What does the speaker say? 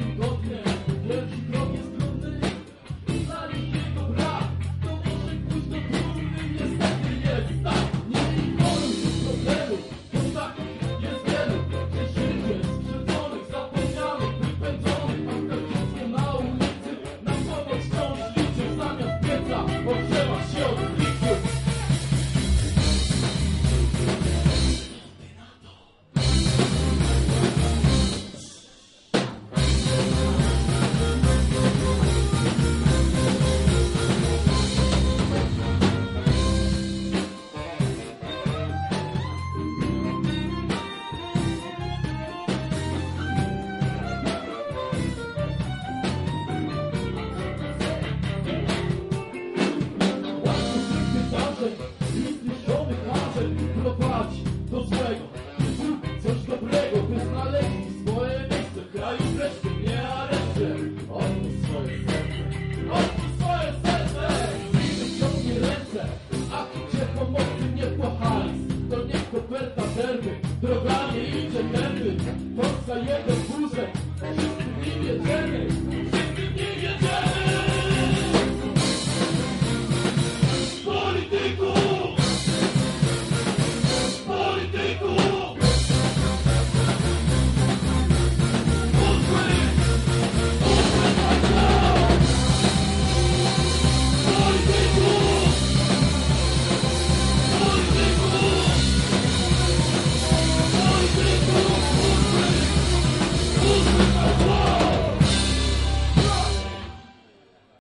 Okay. церкви, програмі інші церкви, постає до вуса, що є церкви. Політику!